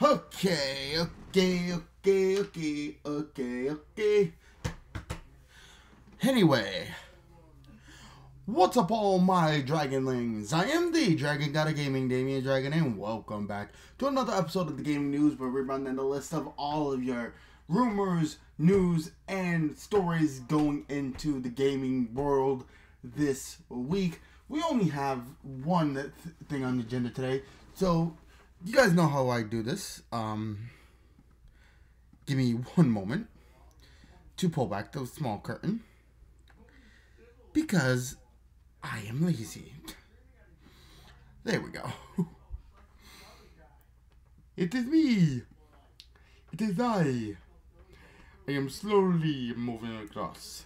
Okay, okay, okay, okay, okay, okay. Anyway, what's up, all my Dragonlings? I am the Dragon God of Gaming, Damian Dragon, and welcome back to another episode of the Gaming News, where we run down the list of all of your rumors, news, and stories going into the gaming world this week. We only have one th- thing on the agenda today, so you guys know how I do this. Um, give me one moment to pull back the small curtain because I am lazy. There we go. It is me. It is I. I am slowly moving across.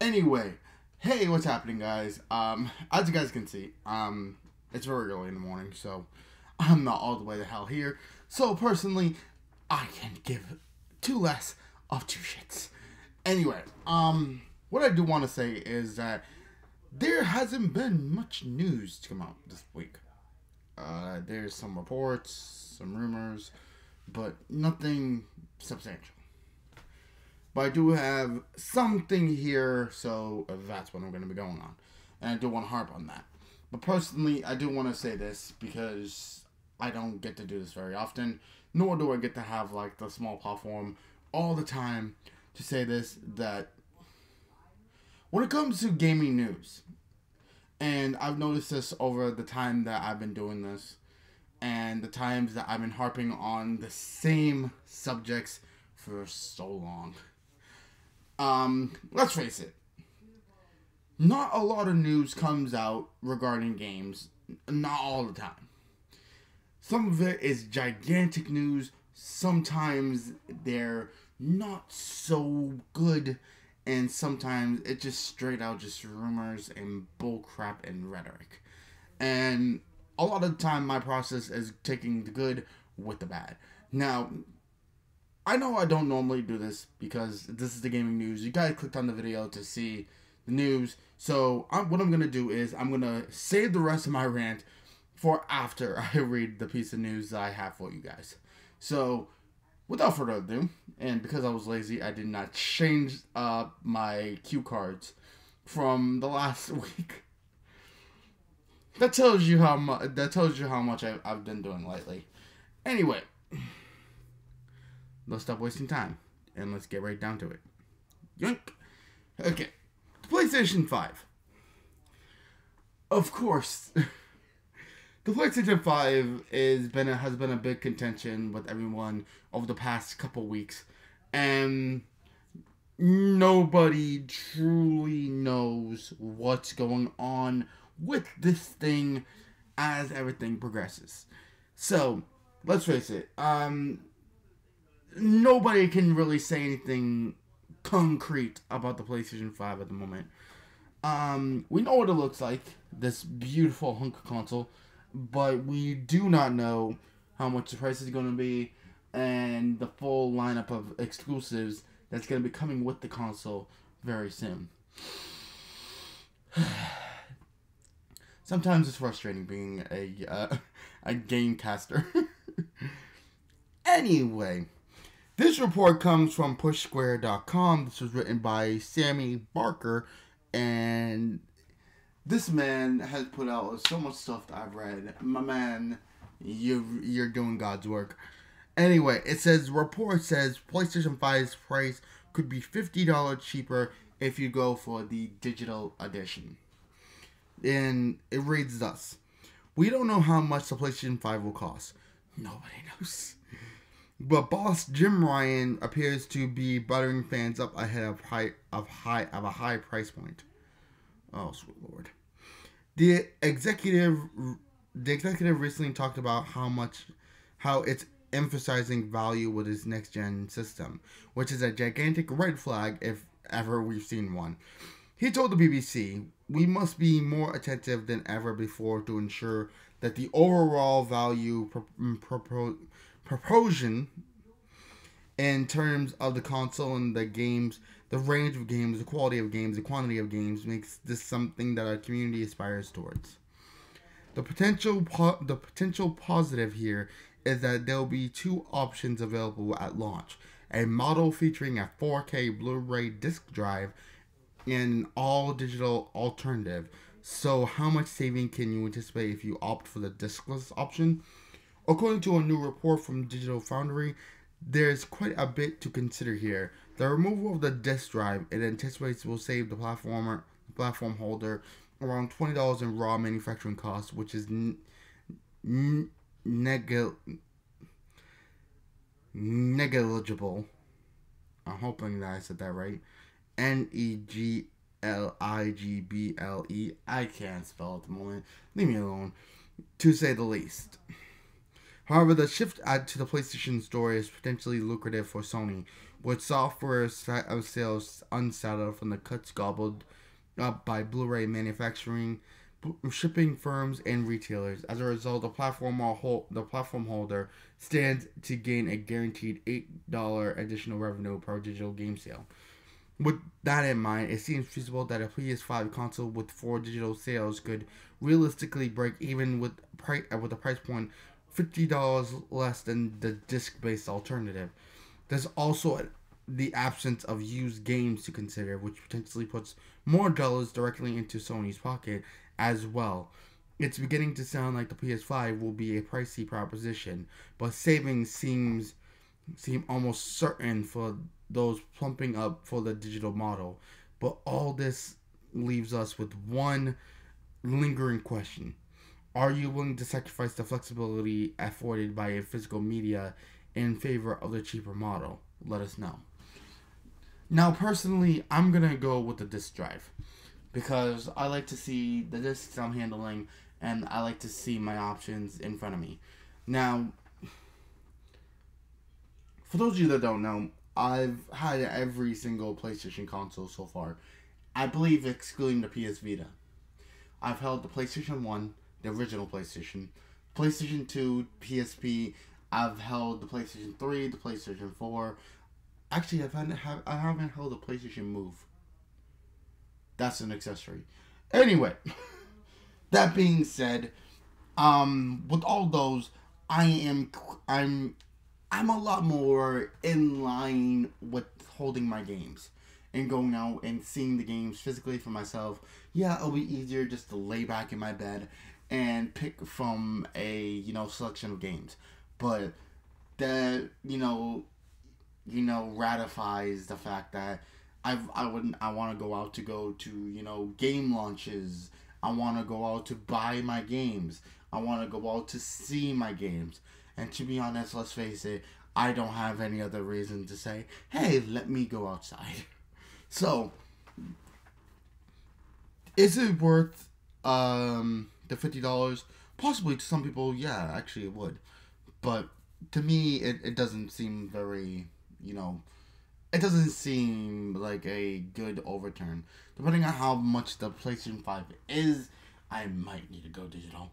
Anyway, hey, what's happening, guys? Um, as you guys can see, um, it's very early in the morning, so I'm not all the way to hell here. So personally, I can give two less of two shits. Anyway, um, what I do want to say is that there hasn't been much news to come out this week. Uh, there's some reports, some rumors, but nothing substantial. But I do have something here, so that's what I'm going to be going on. And I do want to harp on that. But personally, I do want to say this because I don't get to do this very often, nor do I get to have like the small platform all the time to say this that when it comes to gaming news, and I've noticed this over the time that I've been doing this, and the times that I've been harping on the same subjects for so long. Um, let's face it. Not a lot of news comes out regarding games. Not all the time. Some of it is gigantic news. Sometimes they're not so good. And sometimes it just straight out just rumors and bullcrap and rhetoric. And a lot of the time my process is taking the good with the bad. Now, I know I don't normally do this because this is the gaming news. You guys clicked on the video to see the news. So I'm, what I'm gonna do is I'm gonna save the rest of my rant for after I read the piece of news that I have for you guys. So without further ado, and because I was lazy, I did not change uh, my cue cards from the last week. That tells you how much. That tells you how much I've, I've been doing lately. Anyway, let's stop wasting time and let's get right down to it. Yoink. Okay, the PlayStation Five. Of course, the PlayStation Five is been a, has been a big contention with everyone over the past couple weeks, and nobody truly knows what's going on with this thing as everything progresses. So, let's face it, um, nobody can really say anything concrete about the PlayStation 5 at the moment. Um, we know what it looks like, this beautiful hunk of console, but we do not know how much the price is going to be and the full lineup of exclusives that's going to be coming with the console very soon. Sometimes it's frustrating being a uh, a game caster. anyway, this report comes from PushSquare.com. This was written by Sammy Barker, and this man has put out so much stuff that I've read. My man, you you're doing God's work. Anyway, it says report says PlayStation 5's price could be fifty dollars cheaper if you go for the digital edition. And it reads thus: We don't know how much the PlayStation 5 will cost. Nobody knows. But boss Jim Ryan appears to be buttering fans up ahead of high of high of a high price point. Oh sweet lord. The executive the executive recently talked about how much how it's emphasizing value with its next gen system, which is a gigantic red flag if ever we've seen one. He told the BBC, We must be more attentive than ever before to ensure that the overall value pro- proportion in terms of the console and the games, the range of games, the quality of games, the quantity of games makes this something that our community aspires towards. The potential po- the potential positive here is that there'll be two options available at launch: a model featuring a 4K Blu-ray disc drive and an all-digital alternative. So, how much saving can you anticipate if you opt for the discless option? According to a new report from Digital Foundry, there's quite a bit to consider here. The removal of the disk drive it anticipates will save the platformer platform holder around twenty dollars in raw manufacturing costs, which is n- n- neg- negligible. I'm hoping that I said that right. N e g l i g b l e. I can't spell at the moment. Leave me alone, to say the least. However, the shift to the PlayStation Store is potentially lucrative for Sony, with software uh, sales unsettled from the cuts gobbled up by Blu-ray manufacturing, shipping firms, and retailers. As a result, the platform the platform holder stands to gain a guaranteed eight dollar additional revenue per digital game sale. With that in mind, it seems feasible that a PS5 console with four digital sales could realistically break even with price uh, with a price point $50 less than the disc based alternative. There's also the absence of used games to consider, which potentially puts more dollars directly into Sony's pocket as well. It's beginning to sound like the PS5 will be a pricey proposition, but savings seems seem almost certain for those plumping up for the digital model. But all this leaves us with one lingering question. Are you willing to sacrifice the flexibility afforded by a physical media in favor of the cheaper model? Let us know. Now, personally, I'm gonna go with the disk drive because I like to see the discs I'm handling and I like to see my options in front of me. Now, for those of you that don't know, I've had every single PlayStation console so far. I believe excluding the PS Vita. I've held the PlayStation 1, the original PlayStation, PlayStation 2, PSP. I've held the PlayStation 3, the PlayStation 4. Actually, I've had, have, I haven't held a PlayStation Move. That's an accessory. Anyway, that being said, um, with all those, I am I'm I'm a lot more in line with holding my games and going out and seeing the games physically for myself. Yeah, it'll be easier just to lay back in my bed and pick from a you know selection of games. But that you know you know ratifies the fact that I've I wouldn't I want to go out to go to you know game launches. I want to go out to buy my games. I want to go out to see my games. And to be honest let's face it I don't have any other reason to say hey let me go outside. So is it worth um the fifty dollars. Possibly to some people, yeah, actually it would. But to me, it, it doesn't seem very, you know, it doesn't seem like a good overturn. Depending on how much the PlayStation 5 is, I might need to go digital.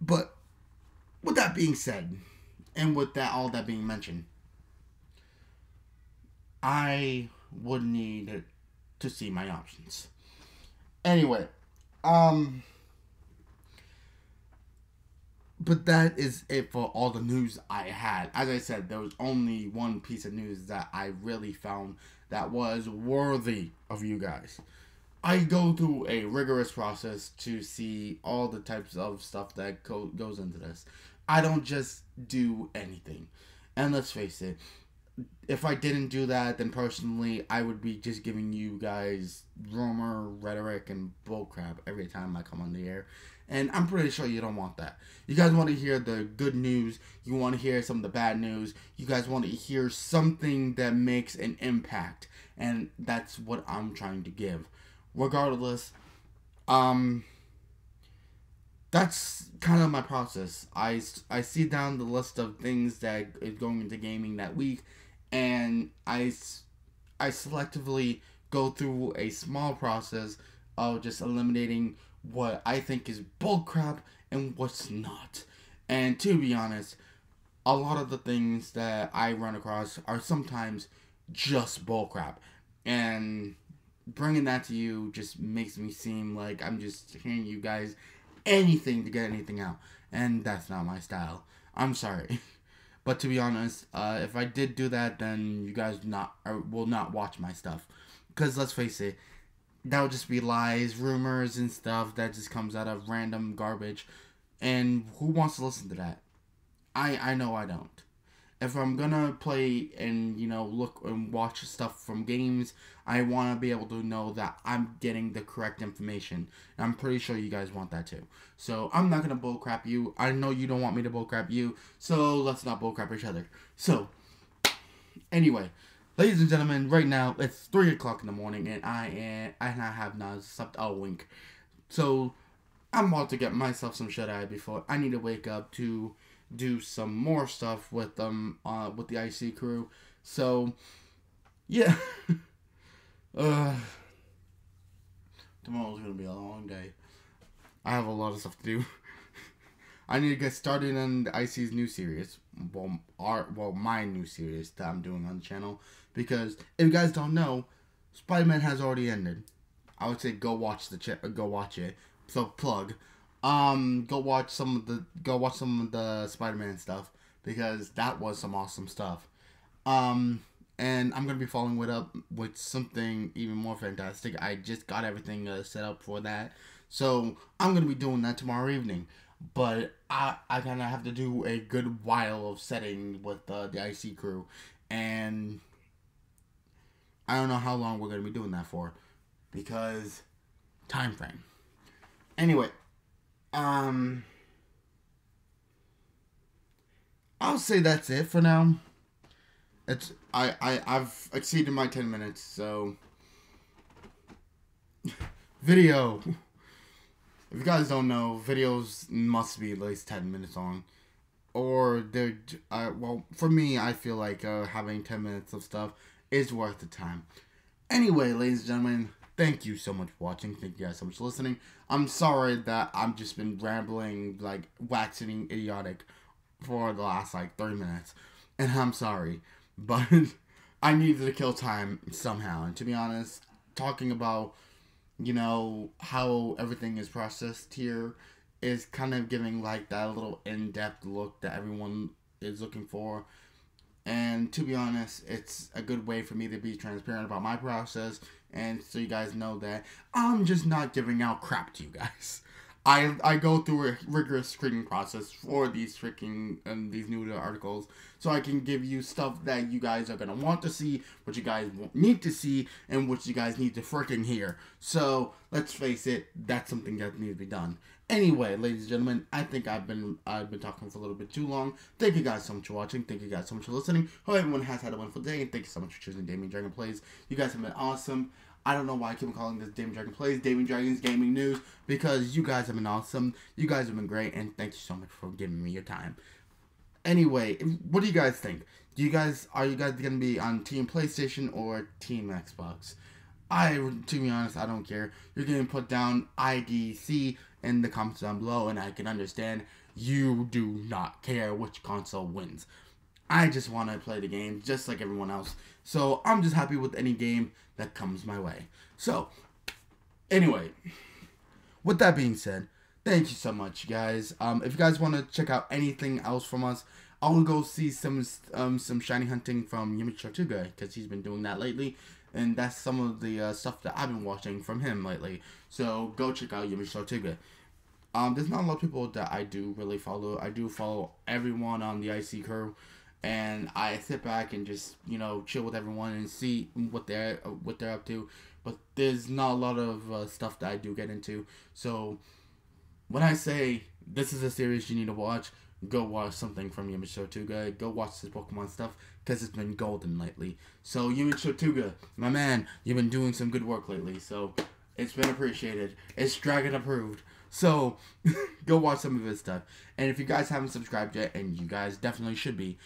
But with that being said, and with that all that being mentioned, I would need to see my options. Anyway, um but that is it for all the news I had. As I said, there was only one piece of news that I really found that was worthy of you guys. I go through a rigorous process to see all the types of stuff that go- goes into this. I don't just do anything. And let's face it, if I didn't do that, then personally, I would be just giving you guys rumor, rhetoric, and bullcrap every time I come on the air. And I'm pretty sure you don't want that. You guys want to hear the good news. You want to hear some of the bad news. You guys want to hear something that makes an impact. And that's what I'm trying to give. Regardless, um, that's kind of my process. I, I see down the list of things that is going into gaming that week, and I, I selectively go through a small process of just eliminating what I think is bullcrap and what's not. And to be honest, a lot of the things that I run across are sometimes just bullcrap. And bringing that to you just makes me seem like I'm just hearing you guys anything to get anything out, and that's not my style. I'm sorry. But to be honest, uh, if I did do that, then you guys not will not watch my stuff, because let's face it, that would just be lies, rumors, and stuff that just comes out of random garbage, and who wants to listen to that? I I know I don't if I'm gonna play and you know look and watch stuff from games, I want to be able to know that I'm getting the correct information. And I'm pretty sure you guys want that too. So I'm not gonna bullcrap you. I know you don't want me to bullcrap you. So let's not bullcrap each other. So anyway, ladies and gentlemen, right now it's three o'clock in the morning and I am and I have not slept a wink. So I'm about to get myself some shut eye before I need to wake up to do some more stuff with them uh, with the IC crew. So yeah. uh, tomorrow's gonna be a long day. I have a lot of stuff to do. I need to get started on the IC's new series. Well, our well my new series that I'm doing on the channel because if you guys don't know, Spider Man has already ended. I would say go watch the ch- go watch it. So plug. Um go watch some of the go watch some of the spider-man stuff because that was some awesome stuff. Um and i'm gonna be following it up with something even more fantastic. I just got everything uh, set up for that. So i'm gonna be doing that tomorrow evening. But i i kind of have to do a good while of setting with uh, the ic crew. And i don't know how long we're gonna be doing that for because time frame anyway um, I'll say that's it for now. It's I I I've exceeded my ten minutes, so video. If you guys don't know, videos must be at least ten minutes long, or they're uh, well for me. I feel like uh, having ten minutes of stuff is worth the time. Anyway, ladies and gentlemen, thank you so much for watching. Thank you guys so much for listening. I'm sorry that I've just been rambling, like waxing idiotic for the last like 30 minutes. And I'm sorry. But I needed to kill time somehow. And to be honest, talking about, you know, how everything is processed here is kind of giving like that little in depth look that everyone is looking for. And to be honest, it's a good way for me to be transparent about my process and so you guys know that I'm just not giving out crap to you guys. I I go through a rigorous screening process for these freaking and um, these new articles, so I can give you stuff that you guys are gonna want to see, what you guys need to see, and what you guys need to freaking hear. So let's face it, that's something that needs to be done. Anyway, ladies and gentlemen, I think I've been I've been talking for a little bit too long. Thank you guys so much for watching. Thank you guys so much for listening. Hope everyone has had a wonderful day, and thank you so much for choosing Damian Dragon Plays. You guys have been awesome. I don't know why I keep calling this Damian Dragon Plays, Damian Dragons Gaming News, because you guys have been awesome. You guys have been great, and thank you so much for giving me your time. Anyway, what do you guys think? Do you guys are you guys gonna be on Team PlayStation or Team Xbox? I, to be honest, I don't care. You're gonna put down IDC in the comments down below, and I can understand you do not care which console wins. I just want to play the game just like everyone else. So I'm just happy with any game that comes my way. So, anyway, with that being said, thank you so much, guys. Um, if you guys want to check out anything else from us, I will go see some um some shiny hunting from Yumi Tortuga because he's been doing that lately, and that's some of the uh, stuff that I've been watching from him lately. So go check out Yumi Tortuga. Um, there's not a lot of people that I do really follow. I do follow everyone on the IC curve, and I sit back and just you know chill with everyone and see what they're what they're up to. But there's not a lot of uh, stuff that I do get into. So when I say this is a series you need to watch, go watch something from Yumi Tortuga. Go watch this Pokemon stuff because it's been golden lately. So Yumi Tortuga, my man, you've been doing some good work lately. So it's been appreciated. It's Dragon approved. So go watch some of his stuff. And if you guys haven't subscribed yet, and you guys definitely should be,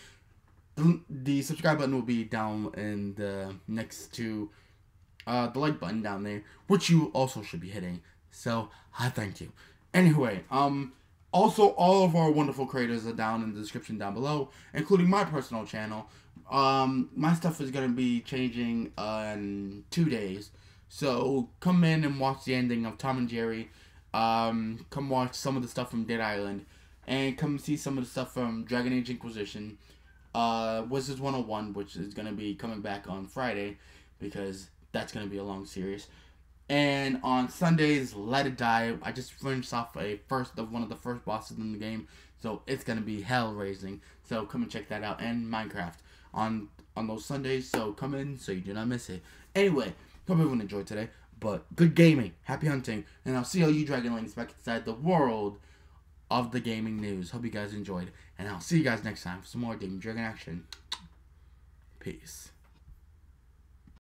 the, the subscribe button will be down in the next to uh, the like button down there, which you also should be hitting. So I thank you. Anyway, um, also all of our wonderful creators are down in the description down below, including my personal channel. Um, my stuff is gonna be changing uh, in two days, so come in and watch the ending of Tom and Jerry Um, come watch some of the stuff from Dead Island, and come see some of the stuff from Dragon Age Inquisition. Uh, Wizards 101, which is gonna be coming back on Friday, because that's gonna be a long series. And on Sundays, Let It Die. I just finished off a first of one of the first bosses in the game, so it's gonna be hell raising. So come and check that out. And Minecraft on on those Sundays. So come in so you do not miss it. Anyway, hope everyone enjoyed today. But good gaming, happy hunting, and I'll see all you Dragonlings back inside the world of the gaming news. Hope you guys enjoyed, and I'll see you guys next time for some more Demon Dragon action. Peace.